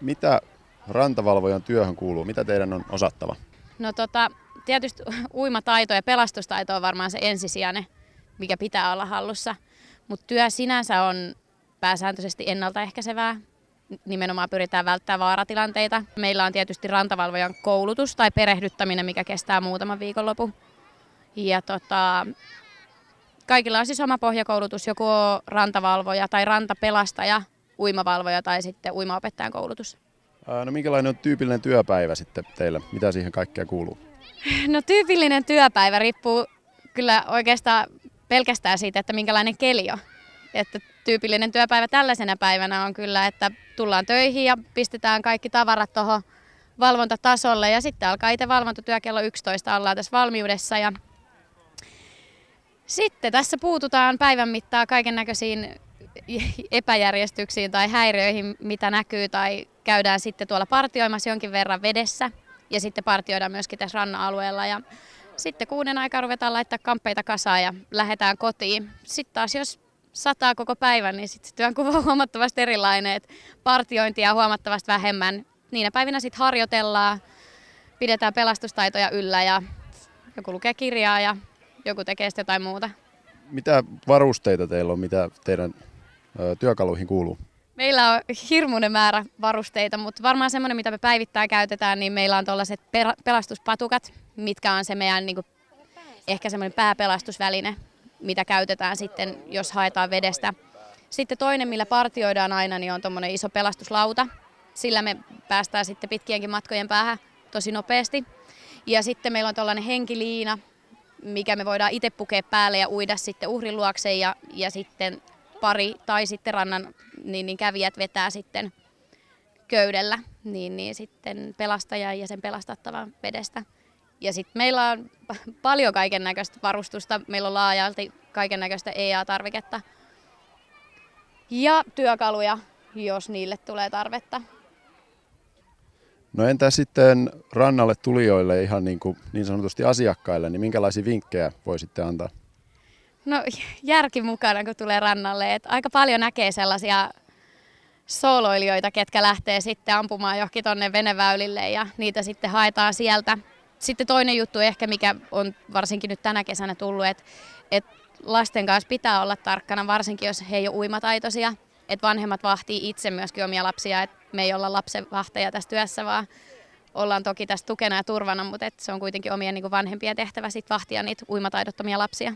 Mitä rantavalvojan työhön kuuluu? Mitä teidän on osattava? No tota, tietysti uimataito ja pelastustaito on varmaan se ensisijainen, mikä pitää olla hallussa. Mutta työ sinänsä on pääsääntöisesti ennaltaehkäisevää. Nimenomaan pyritään välttämään vaaratilanteita. Meillä on tietysti rantavalvojan koulutus tai perehdyttäminen, mikä kestää muutaman viikonlopun. Ja tota, kaikilla on siis oma pohjakoulutus, joko rantavalvoja tai rantapelastaja, uimavalvoja tai sitten uimaopettajan koulutus. No minkälainen on tyypillinen työpäivä sitten teillä? Mitä siihen kaikkea kuuluu? No tyypillinen työpäivä riippuu kyllä oikeastaan pelkästään siitä, että minkälainen keli on. Että tyypillinen työpäivä tällaisena päivänä on kyllä, että tullaan töihin ja pistetään kaikki tavarat tuohon valvontatasolle ja sitten alkaa itse valvontatyö kello 11 ollaan tässä valmiudessa ja sitten tässä puututaan päivän mittaan kaiken näköisiin epäjärjestyksiin tai häiriöihin, mitä näkyy, tai käydään sitten tuolla partioimassa jonkin verran vedessä, ja sitten partioidaan myöskin tässä ranna-alueella, ja sitten kuuden aikaa ruvetaan laittaa kamppeita kasaan ja lähdetään kotiin. Sitten taas jos sataa koko päivän, niin sitten työnkuva on huomattavasti erilainen, että partiointia huomattavasti vähemmän. Niinä päivinä sitten harjoitellaan, pidetään pelastustaitoja yllä ja joku lukee kirjaa ja joku tekee sitten jotain muuta. Mitä varusteita teillä on, mitä teidän työkaluihin kuuluu? Meillä on hirmuinen määrä varusteita, mutta varmaan semmoinen, mitä me päivittäin käytetään, niin meillä on tuollaiset pelastuspatukat, mitkä on se meidän niin kuin, ehkä semmoinen pääpelastusväline, mitä käytetään sitten, jos haetaan vedestä. Sitten toinen, millä partioidaan aina, niin on tuommoinen iso pelastuslauta. Sillä me päästään sitten pitkienkin matkojen päähän tosi nopeasti. Ja sitten meillä on tuollainen henkiliina, mikä me voidaan itse pukea päälle ja uida sitten uhrin luokse ja, ja sitten pari tai sitten rannan niin, niin kävijät vetää sitten köydellä, niin, niin sitten pelastaja ja sen pelastattavan vedestä. Ja sitten meillä on paljon kaiken näköistä varustusta, meillä on laajalti kaiken näköistä EA-tarviketta ja työkaluja, jos niille tulee tarvetta. No entä sitten rannalle tulijoille, ihan niin, kuin, niin sanotusti asiakkaille, niin minkälaisia vinkkejä voisitte antaa? No järki mukana, kun tulee rannalle. Et aika paljon näkee sellaisia sooloilijoita, ketkä lähtee sitten ampumaan johonkin tonne veneväylille ja niitä sitten haetaan sieltä. Sitten toinen juttu ehkä, mikä on varsinkin nyt tänä kesänä tullut, että et lasten kanssa pitää olla tarkkana, varsinkin jos he ei ole uimataitoisia. Että vanhemmat vahtii itse myöskin omia lapsia, että me ei olla lapsenvahteja tässä työssä, vaan ollaan toki tässä tukena ja turvana, mutta et se on kuitenkin omien niin vanhempien tehtävä sit vahtia niitä uimataidottomia lapsia.